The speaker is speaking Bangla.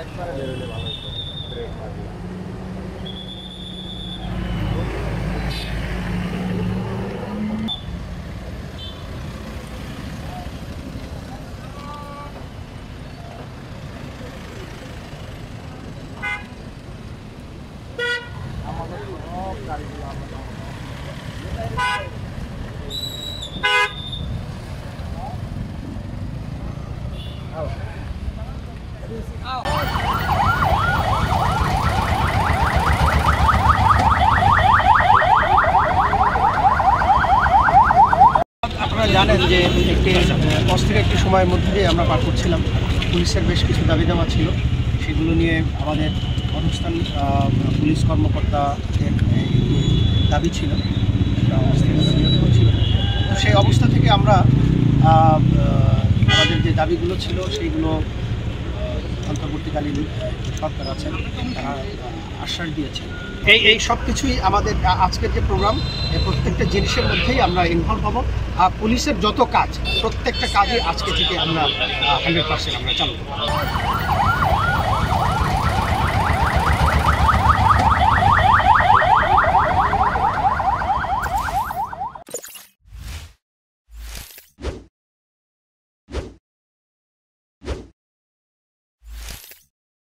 একবারে বেরোলে ভালো হতো ব্রেক মারলে আপনারা জানেন যে একটি আহ, অস্থির একটি সময়ের মধ্যে দিয়ে আমরা পার করছিলাম। পুলিশের বেশ কিছু দাবি দাওয়া ছিল। সেগুলো নিয়ে আমাদের অবস্থান পুলিশ কর্মকর্তাদের দাবি ছিল তো সেই অবস্থা থেকে আমরা আমাদের যে দাবিগুলো ছিল সেইগুলো অন্তর্বর্তীকালীন সরকার আছেন তারা আশ্বাস দিয়েছেন। এই এই সব কিছুই আমাদের আজকের যে প্রোগ্রাম এই প্রত্যেকটা জিনিসের মধ্যেই আমরা ইনভলভ হব। আর পুলিশের যত কাজ প্রত্যেকটা কাজই আজকে থেকে আমরা হান্ড্রেড পার্সেন্ট আমরা চালু করব।